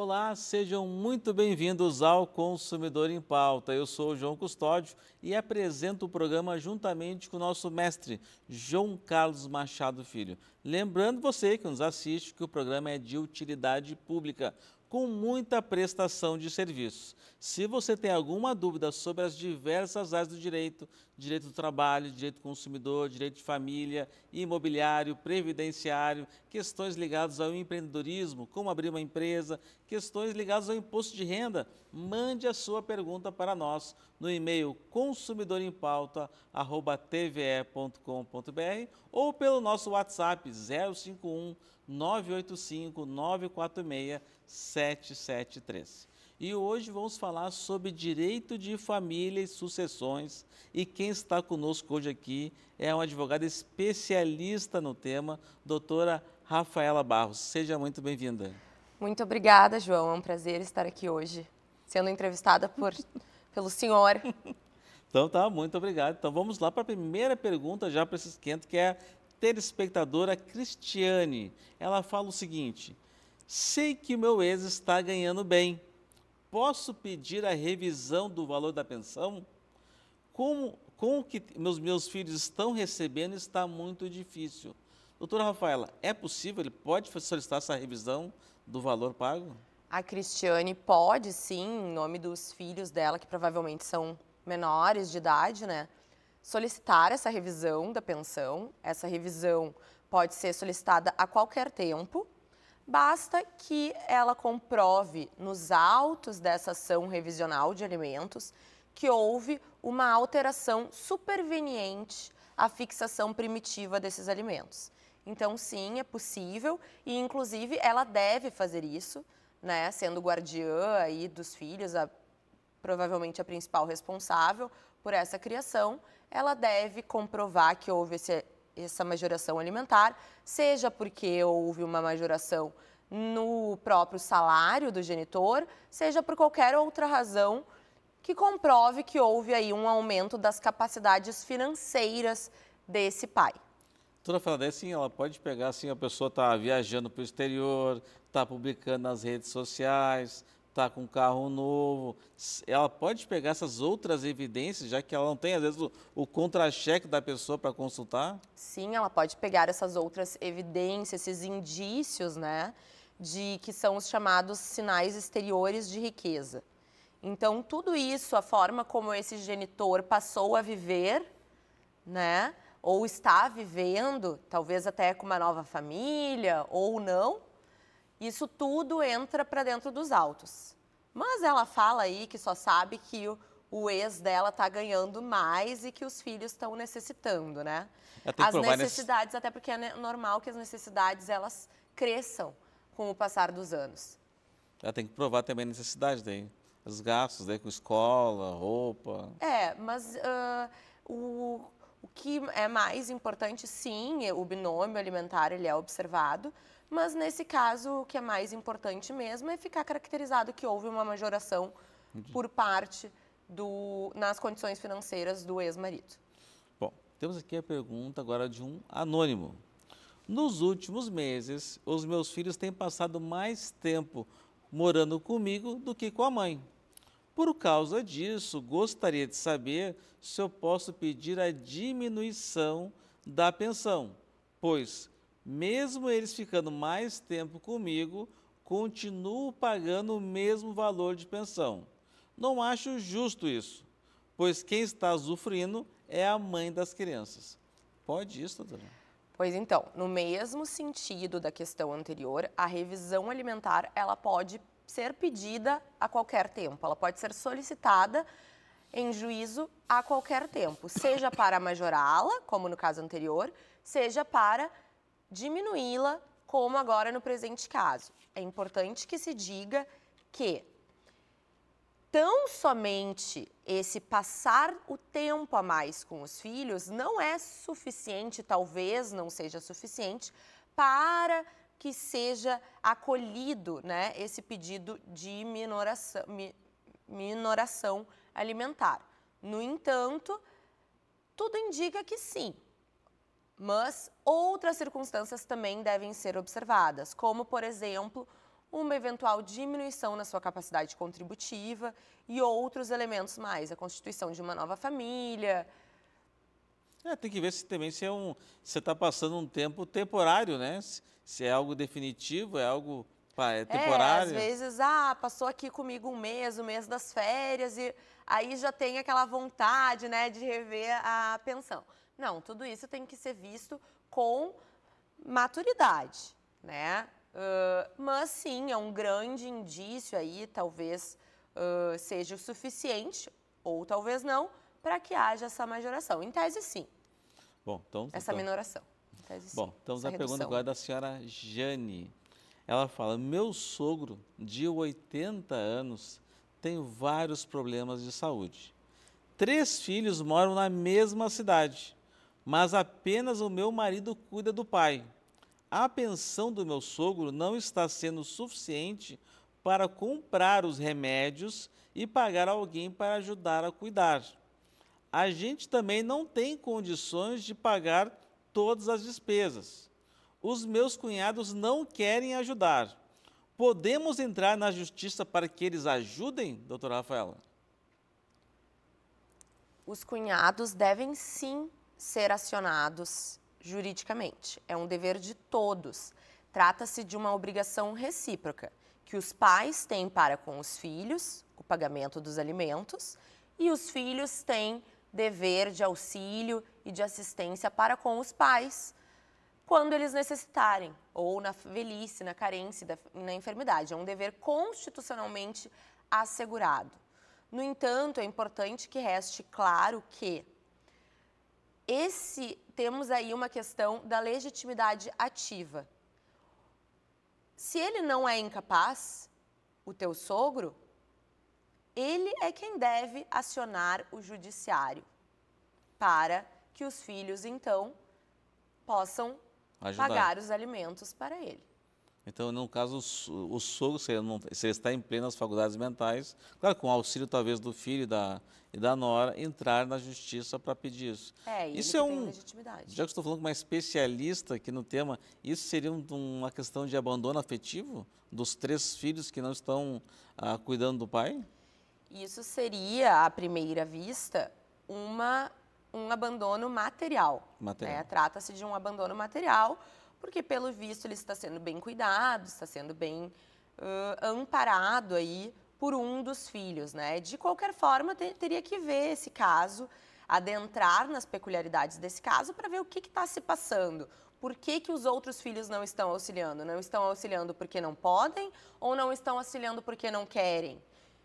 Olá, sejam muito bem-vindos ao Consumidor em Pauta. Eu sou o João Custódio e apresento o programa juntamente com o nosso mestre, João Carlos Machado Filho. Lembrando você que nos assiste que o programa é de utilidade pública com muita prestação de serviços. Se você tem alguma dúvida sobre as diversas áreas do direito, direito do trabalho, direito do consumidor, direito de família, imobiliário, previdenciário, questões ligadas ao empreendedorismo, como abrir uma empresa, questões ligadas ao imposto de renda, mande a sua pergunta para nós no e-mail consumidorempauta@tve.com.br ou pelo nosso WhatsApp 051 985 946 773. E hoje vamos falar sobre direito de família e sucessões. E quem está conosco hoje aqui é uma advogada especialista no tema, doutora Rafaela Barros. Seja muito bem-vinda. Muito obrigada, João. É um prazer estar aqui hoje, sendo entrevistada por, pelo senhor. Então tá, muito obrigado. Então vamos lá para a primeira pergunta já para esse esquento, que é a telespectadora Cristiane. Ela fala o seguinte: sei que o meu ex está ganhando bem Posso pedir a revisão do valor da pensão? Como, com o que meus, meus filhos estão recebendo está muito difícil. Doutora Rafaela, é possível, ele pode solicitar essa revisão do valor pago? A Cristiane pode sim, em nome dos filhos dela, que provavelmente são menores de idade, né? Solicitar essa revisão da pensão. Essa revisão pode ser solicitada a qualquer tempo, Basta que ela comprove nos autos dessa ação revisional de alimentos que houve uma alteração superveniente à fixação primitiva desses alimentos. Então, sim, é possível e, inclusive, ela deve fazer isso, né, sendo guardiã aí dos filhos, a, provavelmente a principal responsável por essa criação, ela deve comprovar que houve esse essa majoração alimentar, seja porque houve uma majoração no próprio salário do genitor, seja por qualquer outra razão que comprove que houve aí um aumento das capacidades financeiras desse pai. Doutora Fernanda, assim, ela pode pegar assim, a pessoa está viajando para o exterior, está publicando nas redes sociais, está com um carro novo, ela pode pegar essas outras evidências, já que ela não tem, às vezes, o, o contra-cheque da pessoa para consultar? Sim, ela pode pegar essas outras evidências, esses indícios, né, de que são os chamados sinais exteriores de riqueza. Então, tudo isso, a forma como esse genitor passou a viver, né, ou está vivendo, talvez até com uma nova família ou não, isso tudo entra para dentro dos autos. Mas ela fala aí que só sabe que o, o ex dela está ganhando mais e que os filhos estão necessitando, né? As necessidades, até porque é normal que as necessidades elas cresçam com o passar dos anos. Ela tem que provar também a necessidade daí. Os gastos daí com escola, roupa. É, mas uh, o, o que é mais importante, sim, o binômio alimentar ele é observado, mas nesse caso, o que é mais importante mesmo é ficar caracterizado que houve uma majoração por parte do, nas condições financeiras do ex-marido. Bom, temos aqui a pergunta agora de um anônimo. Nos últimos meses, os meus filhos têm passado mais tempo morando comigo do que com a mãe. Por causa disso, gostaria de saber se eu posso pedir a diminuição da pensão, pois mesmo eles ficando mais tempo comigo, continuo pagando o mesmo valor de pensão. Não acho justo isso, pois quem está usufruindo é a mãe das crianças. Pode isso, doutora? Pois então, no mesmo sentido da questão anterior, a revisão alimentar ela pode ser pedida a qualquer tempo, ela pode ser solicitada em juízo a qualquer tempo, seja para majorá-la, como no caso anterior, seja para diminuí-la, como agora no presente caso. É importante que se diga que tão somente esse passar o tempo a mais com os filhos não é suficiente, talvez não seja suficiente, para que seja acolhido né, esse pedido de minoração, mi, minoração alimentar. No entanto, tudo indica que sim, mas outras circunstâncias também devem ser observadas, como, por exemplo, uma eventual diminuição na sua capacidade contributiva e outros elementos mais, a constituição de uma nova família. É, tem que ver se também se é um, você está passando um tempo temporário, né? Se, se, é algo definitivo, é algo pá, é temporário. É, às vezes, ah, passou aqui comigo um mês, o mês das férias, e aí já tem aquela vontade, né, de rever a pensão. Não, tudo isso tem que ser visto com maturidade, né? Uh, mas sim, é um grande indício aí, talvez uh, seja o suficiente, ou talvez não, para que haja essa majoração. Em tese, sim. Bom, então, essa então, minoração. Em tese, bom, então a pergunta agora é da senhora Jane. Ela fala: Meu sogro, de 80 anos, tem vários problemas de saúde. Três filhos moram na mesma cidade, mas apenas o meu marido cuida do pai a pensão do meu sogro não está sendo suficiente para comprar os remédios e pagar alguém para ajudar a cuidar. A gente também não tem condições de pagar todas as despesas. Os meus cunhados não querem ajudar. Podemos entrar na justiça para que eles ajudem, doutora Rafaela? Os cunhados devem sim ser acionados juridicamente. É um dever de todos. Trata-se de uma obrigação recíproca que os pais têm para com os filhos, o pagamento dos alimentos, e os filhos têm dever de auxílio e de assistência para com os pais quando eles necessitarem, ou na velhice, na carência, na enfermidade. É um dever constitucionalmente assegurado. No entanto, é importante que reste claro que esse temos aí uma questão da legitimidade ativa. Se ele não é incapaz, o teu sogro, ele é quem deve acionar o judiciário para que os filhos então possam Ajudar. pagar os alimentos para ele. Então, no caso, o sogro, se ele, não, se ele está em plenas faculdades mentais, claro, com auxílio talvez do filho e da, e da nora, entrar na justiça para pedir isso. É, isso é um. Legitimidade. Já que estou falando com uma especialista aqui no tema, isso seria um, uma questão de abandono afetivo dos três filhos que não estão ah, cuidando do pai? Isso seria, à primeira vista, uma, um abandono material. material. Né? Trata-se de um abandono material porque pelo visto ele está sendo bem cuidado, está sendo bem uh, amparado aí por um dos filhos, né? De qualquer forma, te, teria que ver esse caso, adentrar nas peculiaridades desse caso para ver o que está se passando. Por que, que os outros filhos não estão auxiliando? Não estão auxiliando porque não podem ou não estão auxiliando porque não querem?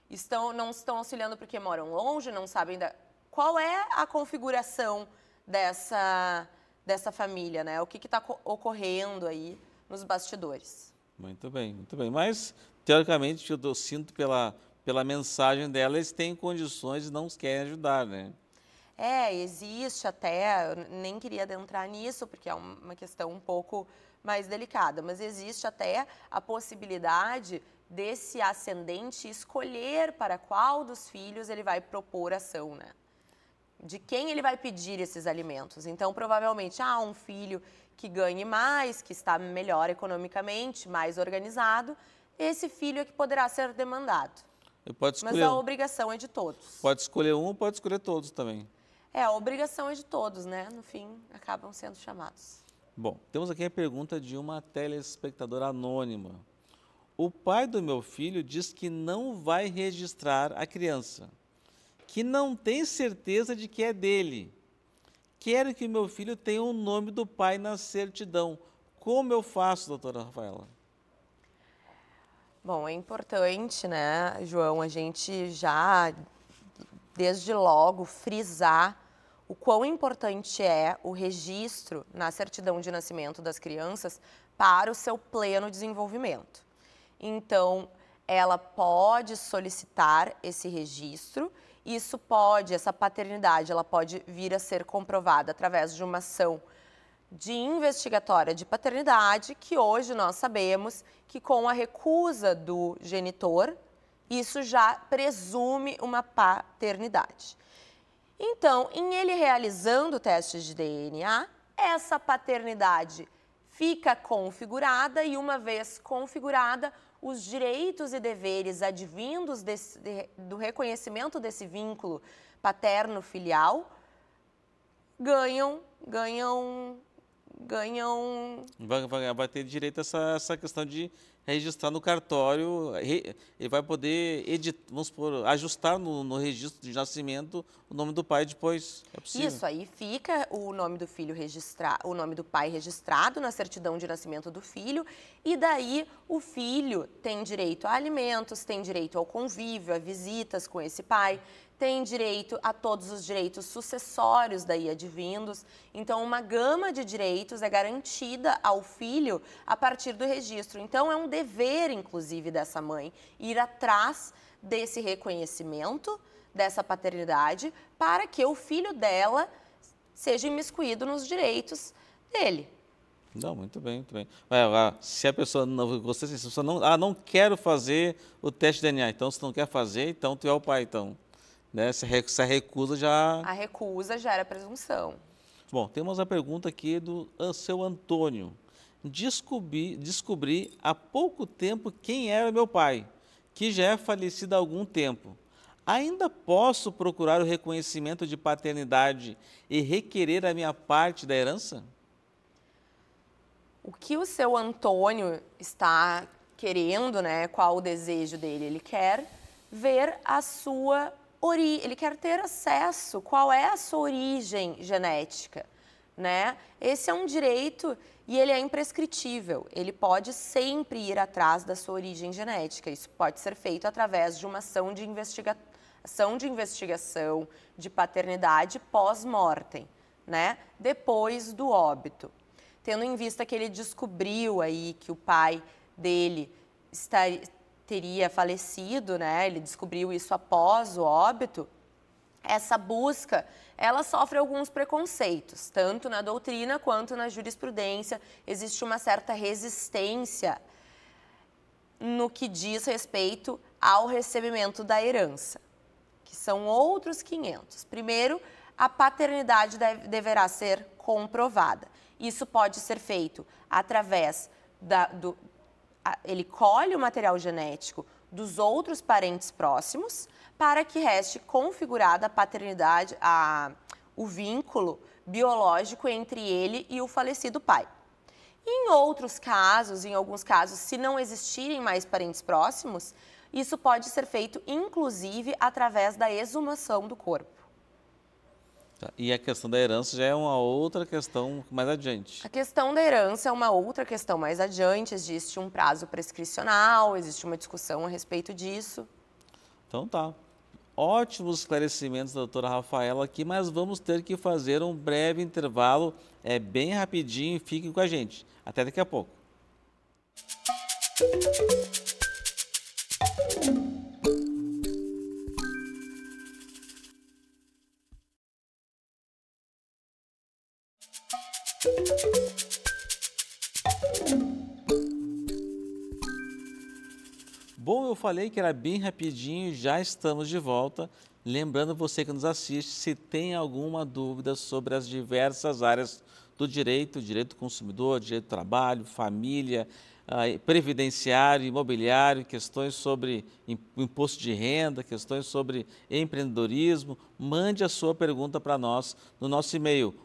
Estão, não estão auxiliando porque moram longe, não sabem da... Qual é a configuração dessa dessa família, né? O que está ocorrendo aí nos bastidores. Muito bem, muito bem. Mas, teoricamente, eu sinto pela, pela mensagem dela, eles têm condições e não querem ajudar, né? É, existe até, eu nem queria adentrar nisso, porque é uma questão um pouco mais delicada, mas existe até a possibilidade desse ascendente escolher para qual dos filhos ele vai propor ação, né? De quem ele vai pedir esses alimentos. Então, provavelmente, há ah, um filho que ganhe mais, que está melhor economicamente, mais organizado, esse filho é que poderá ser demandado. Mas a obrigação é de todos. Pode escolher um ou pode escolher todos também. É, a obrigação é de todos, né? No fim, acabam sendo chamados. Bom, temos aqui a pergunta de uma telespectadora anônima. O pai do meu filho diz que não vai registrar a criança que não tem certeza de que é dele. Quero que meu filho tenha o nome do pai na certidão. Como eu faço, doutora Rafaela? Bom, é importante, né, João, a gente já, desde logo, frisar o quão importante é o registro na certidão de nascimento das crianças para o seu pleno desenvolvimento. Então, ela pode solicitar esse registro isso pode, essa paternidade, ela pode vir a ser comprovada através de uma ação de investigatória de paternidade, que hoje nós sabemos que com a recusa do genitor Isso já presume uma paternidade. Então, em ele realizando testes de DNA, essa paternidade fica configurada e, uma vez configurada, os direitos e deveres advindos desse, de, do reconhecimento desse vínculo paterno-filial ganham, ganham, ganham. Vai, vai, vai ter direito a essa, essa questão de registrar no cartório, ele vai poder editar, vamos supor, ajustar no, no, registro de nascimento o nome do pai depois. É possível. Isso aí fica o nome do filho registrado, o nome do pai registrado na certidão de nascimento do filho, e daí o filho tem direito a alimentos, tem direito ao convívio, a visitas com esse pai, tem direito a todos os direitos sucessórios daí advindos. Então, uma gama de direitos é garantida ao filho a partir do registro. Então, é um dever, inclusive, dessa mãe ir atrás desse reconhecimento, dessa paternidade, para que o filho dela seja imiscuído nos direitos dele. Não, muito bem, muito bem. se a pessoa não você, se a pessoa não, ah, não quero fazer o teste de DNA, então se não quer fazer, então tu é o pai, então. Né? Se, a recusa já. A recusa já era presunção. Bom, temos a pergunta aqui do seu Antônio. Descobri, descobri há pouco tempo quem era meu pai, que já é falecido há algum tempo. Ainda posso procurar o reconhecimento de paternidade e requerer a minha parte da herança? O que o seu Antônio está querendo, né? Qual o desejo dele? Ele quer ver a sua ori ele quer ter acesso, qual é a sua origem genética, né? Esse é um direito e ele é imprescritível. Ele pode sempre ir atrás da sua origem genética. Isso pode ser feito através de uma ação de, investiga ação de investigação de paternidade pós-mortem, né? Depois do óbito. Tendo em vista que ele descobriu aí que o pai dele está, teria falecido, né? Ele descobriu isso após o óbito. Essa busca, ela sofre alguns preconceitos, tanto na doutrina quanto na jurisprudência. Existe uma certa resistência no que diz respeito ao recebimento da herança, que são outros 500. Primeiro, a paternidade deve, deverá ser comprovada. Isso pode ser feito através da, do, ele colhe o material genético dos outros parentes próximos para que reste configurada a paternidade, a, o vínculo biológico entre ele e o falecido pai. Em outros casos, em alguns casos, se não existirem mais parentes próximos, isso pode ser feito inclusive através da exumação do corpo. Tá. E a questão da herança já é uma outra questão mais adiante. A questão da herança é uma outra questão mais adiante. Existe um prazo prescricional, existe uma discussão a respeito disso. Então tá. Ótimos esclarecimentos da doutora Rafaela aqui, mas vamos ter que fazer um breve intervalo, é bem rapidinho, fiquem com a gente. Até daqui a pouco. Bom, eu falei que era bem rapidinho, já estamos de volta. Lembrando você que nos assiste, se tem alguma dúvida sobre as diversas áreas do direito, direito do consumidor, direito do trabalho, família, ah, previdenciário, imobiliário, questões sobre imposto de renda, questões sobre empreendedorismo, mande a sua pergunta para nós no nosso e-mail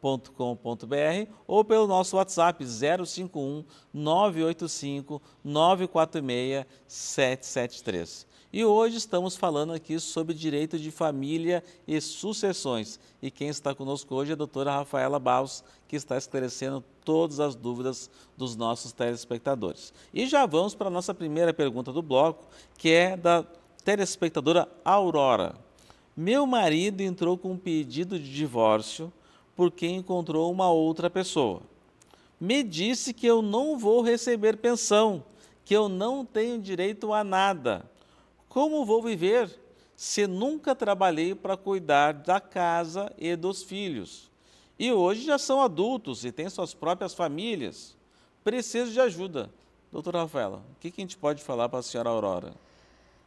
consumidorempauta.tve.com.br ou pelo nosso WhatsApp 051 985 946 773. E hoje estamos falando aqui sobre direito de família e sucessões. E quem está conosco hoje é a doutora Rafaela Baus, que está esclarecendo todas as dúvidas dos nossos telespectadores. E já vamos para a nossa primeira pergunta do bloco, que é da telespectadora Aurora. Meu marido entrou com um pedido de divórcio porque encontrou uma outra pessoa. Me disse que eu não vou receber pensão, que eu não tenho direito a nada. Como vou viver se nunca trabalhei para cuidar da casa e dos filhos? E hoje já são adultos e têm suas próprias famílias. Preciso de ajuda. Doutora Rafaela, o que, que a gente pode falar para a senhora Aurora?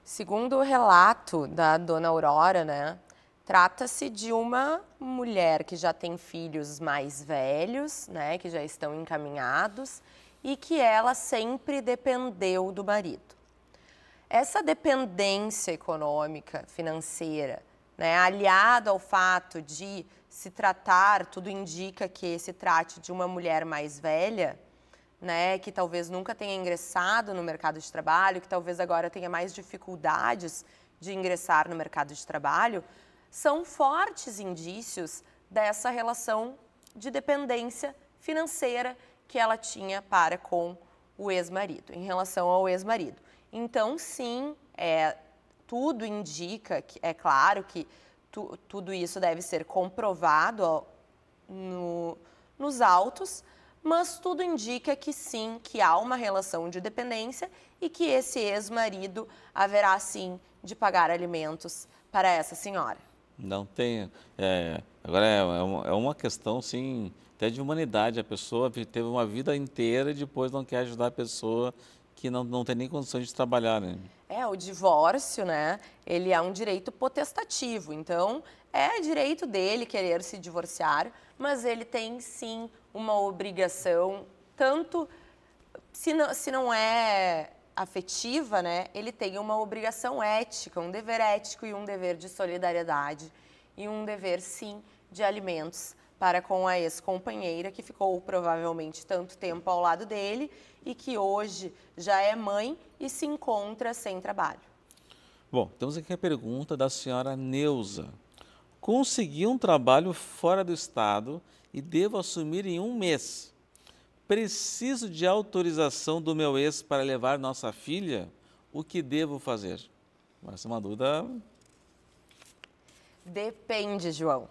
Segundo o relato da dona Aurora, né, trata-se de uma mulher que já tem filhos mais velhos, né, que já estão encaminhados e que ela sempre dependeu do marido. Essa dependência econômica, financeira, né, ao fato de se tratar, tudo indica que se trate de uma mulher mais velha, né, que talvez nunca tenha ingressado no mercado de trabalho, que talvez agora tenha mais dificuldades de ingressar no mercado de trabalho, são fortes indícios dessa relação de dependência financeira que ela tinha para com o ex-marido, em relação ao ex-marido. Então, sim, é, tudo indica, que, é claro que tu, tudo isso deve ser comprovado ó, no, nos autos, mas tudo indica que sim, que há uma relação de dependência e que esse ex-marido haverá sim de pagar alimentos para essa senhora. Não tem. É, agora é, é, é uma questão, sim, até de humanidade. A pessoa teve uma vida inteira e depois não quer ajudar a pessoa que não, não tem nem condições de trabalhar, né? É, o divórcio, né? Ele é um direito potestativo. Então, é direito dele querer se divorciar, mas ele tem sim uma obrigação, tanto se não, se não é afetiva, né? Ele tem uma obrigação ética, um dever ético e um dever de solidariedade e um dever sim de alimentos para com a ex-companheira que ficou provavelmente tanto tempo ao lado dele e que hoje já é mãe e se encontra sem trabalho. Bom, temos aqui a pergunta da senhora Neuza. Consegui um trabalho fora do estado e devo assumir em um mês. Preciso de autorização do meu ex para levar nossa filha? O que devo fazer? Essa é uma dúvida. Depende, João.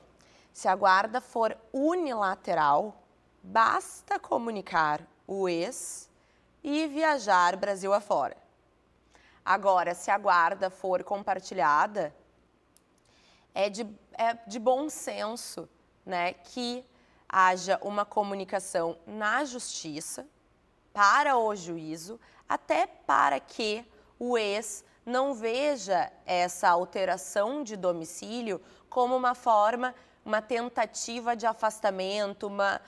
Se a guarda for unilateral, basta comunicar o ex e viajar Brasil afora. Agora, se a guarda for compartilhada, é de, é de bom senso né, que haja uma comunicação na justiça para o juízo, até para que o ex não veja essa alteração de domicílio como uma forma uma tentativa de afastamento, uma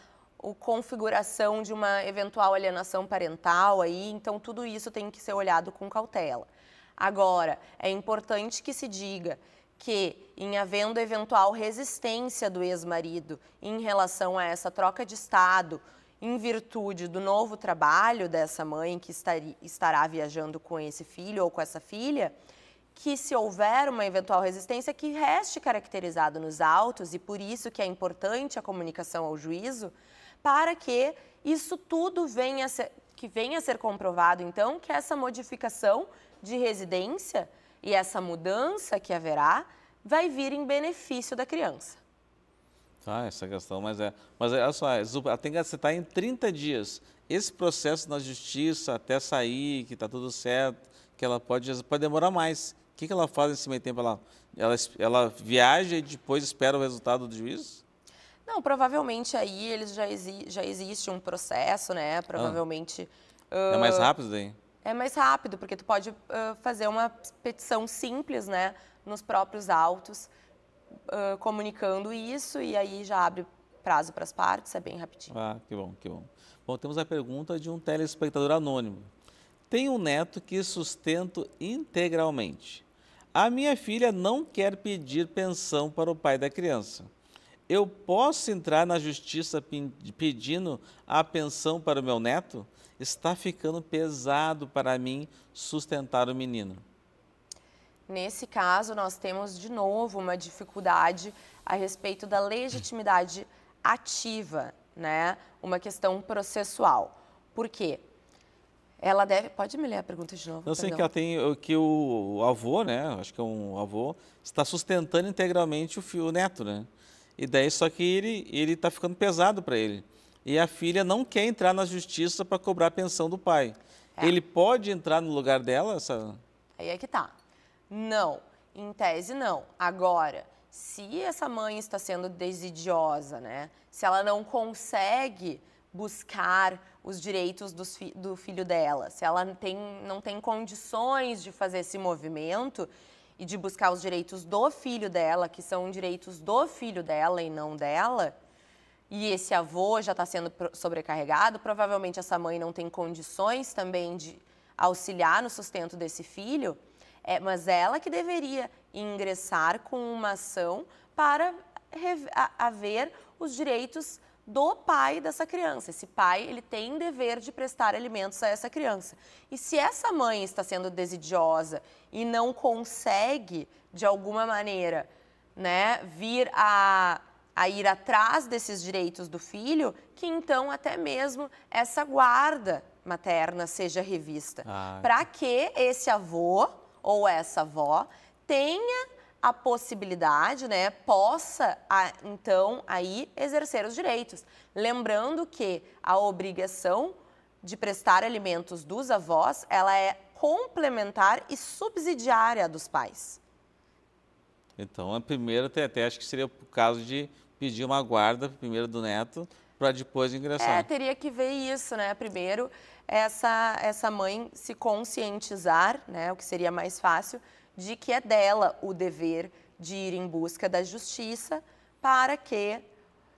configuração de uma eventual alienação parental aí, então tudo isso tem que ser olhado com cautela. Agora, é importante que se diga que, em havendo eventual resistência do ex-marido em relação a essa troca de estado, em virtude do novo trabalho dessa mãe que estará viajando com esse filho ou com essa filha, que se houver uma eventual resistência, que reste caracterizado nos autos, e por isso que é importante a comunicação ao juízo, para que isso tudo venha a ser, que venha a ser comprovado, então, que essa modificação de residência e essa mudança que haverá vai vir em benefício da criança. Ah, essa questão, mas é. Mas é, olha só, ela tem que acertar em 30 dias. Esse processo na justiça até sair, que está tudo certo, que ela pode, pode demorar mais. O que, que ela faz nesse meio tempo? Ela, ela, ela viaja e depois espera o resultado do juízo? Não, provavelmente aí eles já, exi já existe um processo, né? Provavelmente. Ah. É mais rápido daí? É mais rápido, porque tu pode uh, fazer uma petição simples, né? Nos próprios autos, uh, comunicando isso, e aí já abre prazo para as partes, é bem rapidinho. Ah, que bom, que bom. Bom, temos a pergunta de um telespectador anônimo. Tenho um neto que sustento integralmente. A minha filha não quer pedir pensão para o pai da criança. Eu posso entrar na justiça pedindo a pensão para o meu neto? Está ficando pesado para mim sustentar o menino. Nesse caso, nós temos de novo uma dificuldade a respeito da legitimidade ativa, né? Uma questão processual. Por quê? Ela deve. Pode me ler a pergunta de novo? Eu sei que ela tem que o, avô, né? Acho que é um avô, está sustentando integralmente o, filho, o neto, né? E daí só que ele ele está ficando pesado para ele. E a filha não quer entrar na justiça para cobrar a pensão do pai. É. Ele pode entrar no lugar dela? Essa... Aí é que tá. Não. Em tese, não. Agora, se essa mãe está sendo desidiosa, né? Se ela não consegue buscar os direitos fi do filho dela, se ela tem, não tem condições de fazer esse movimento e de buscar os direitos do filho dela, que são direitos do filho dela e não dela, e esse avô já está sendo sobrecarregado, provavelmente essa mãe não tem condições também de auxiliar no sustento desse filho, é, mas ela que deveria ingressar com uma ação para haver os direitos do pai dessa criança. Esse pai, ele tem dever de prestar alimentos a essa criança. E se essa mãe está sendo desidiosa e não consegue, de alguma maneira, né, vir a, a ir atrás desses direitos do filho, que então até mesmo essa guarda materna seja revista. Ah. Para que esse avô ou essa avó tenha a possibilidade, né, possa então aí exercer os direitos. Lembrando que a obrigação de prestar alimentos dos avós, ela é complementar e subsidiária dos pais. Então, a primeira até, até acho que seria o caso de pedir uma guarda primeiro do neto para depois ingressar. É, teria que ver isso, né? Primeiro, essa, essa mãe se conscientizar, né? O que seria mais fácil, de que é dela o dever de ir em busca da justiça para que,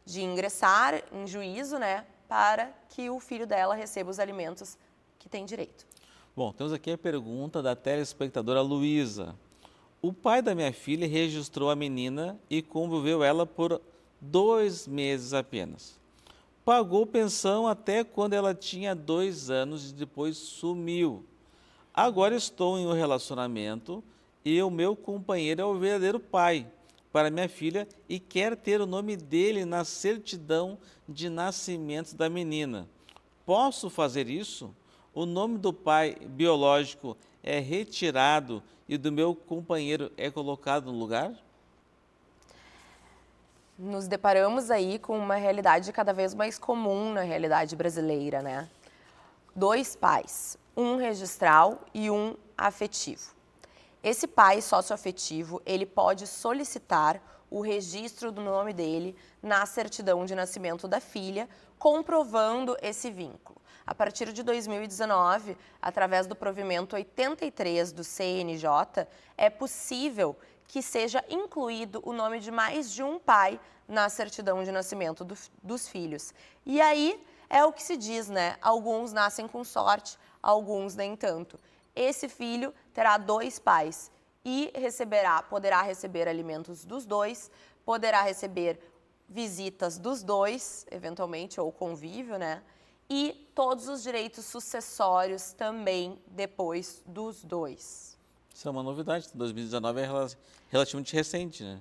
de ingressar em juízo, né, para que o filho dela receba os alimentos que tem direito. Bom, temos aqui a pergunta da telespectadora Luísa. O pai da minha filha registrou a menina e conviveu ela por dois meses apenas. Pagou pensão até quando ela tinha dois anos e depois sumiu. Agora estou em um relacionamento e o meu companheiro é o verdadeiro pai para minha filha e quer ter o nome dele na certidão de nascimento da menina. Posso fazer isso? O nome do pai biológico é retirado e do meu companheiro é colocado no lugar? Nos deparamos aí com uma realidade cada vez mais comum na realidade brasileira, né? Dois pais, um registral e um afetivo. Esse pai socioafetivo, ele pode solicitar o registro do nome dele na certidão de nascimento da filha, comprovando esse vínculo. A partir de 2019, através do provimento 83 do CNJ, é possível que seja incluído o nome de mais de um pai na certidão de nascimento do, dos filhos. E aí é o que se diz, né? Alguns nascem com sorte, alguns nem tanto esse filho terá dois pais e receberá, poderá receber alimentos dos dois, poderá receber visitas dos dois, eventualmente, ou convívio, né? E todos os direitos sucessórios também depois dos dois. Isso é uma novidade, 2019 é relativamente recente, né?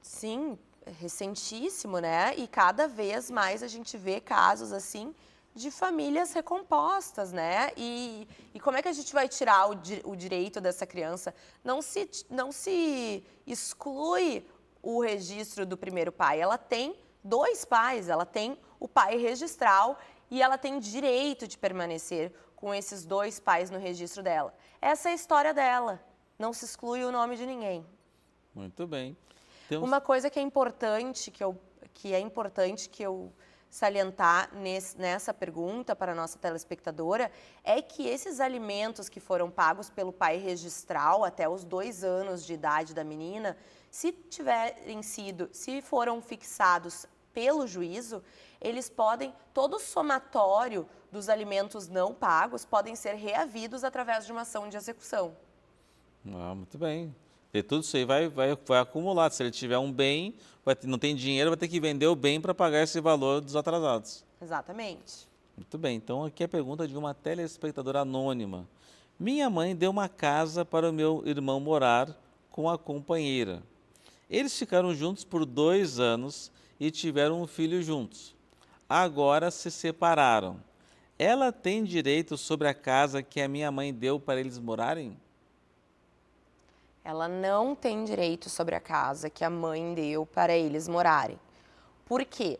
Sim, recentíssimo, né? E cada vez mais a gente vê casos assim de famílias recompostas, né? E, e como é que a gente vai tirar o, o direito dessa criança? Não se, não se exclui o registro do primeiro pai. Ela tem dois pais, ela tem o pai registral e ela tem direito de permanecer com esses dois pais no registro dela. Essa é a história dela. Não se exclui o nome de ninguém. Muito bem. Temos... Uma coisa que é importante que eu que é importante que eu salientar nesse, nessa pergunta para a nossa telespectadora é que esses alimentos que foram pagos pelo pai registral até os dois anos de idade da menina, se tiverem sido, se foram fixados pelo juízo, eles podem, todo o somatório dos alimentos não pagos podem ser reavidos através de uma ação de execução. Ah, muito bem. E tudo isso aí vai, vai, vai acumular. Se ele tiver um bem, vai, não tem dinheiro, vai ter que vender o bem para pagar esse valor dos atrasados. Exatamente. Muito bem. Então, aqui é a pergunta de uma telespectadora anônima. Minha mãe deu uma casa para o meu irmão morar com a companheira. Eles ficaram juntos por dois anos e tiveram um filho juntos. Agora se separaram. Ela tem direito sobre a casa que a minha mãe deu para eles morarem? ela não tem direito sobre a casa que a mãe deu para eles morarem. Por quê?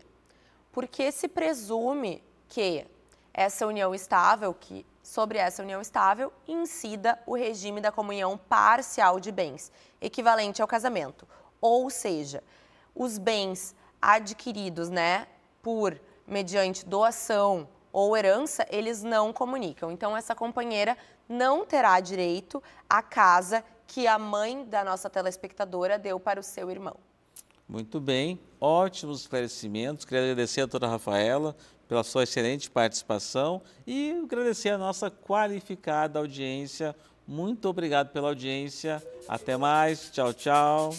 Porque se presume que essa união estável, que sobre essa união estável incida o regime da comunhão parcial de bens, equivalente ao casamento. Ou seja, os bens adquiridos, né, por mediante doação ou herança, eles não comunicam. Então, essa companheira não terá direito à casa que a mãe da nossa telespectadora deu para o seu irmão. Muito bem, ótimos esclarecimentos. Queria agradecer a doutora Rafaela pela sua excelente participação e agradecer a nossa qualificada audiência. Muito obrigado pela audiência. Até mais. Tchau, tchau.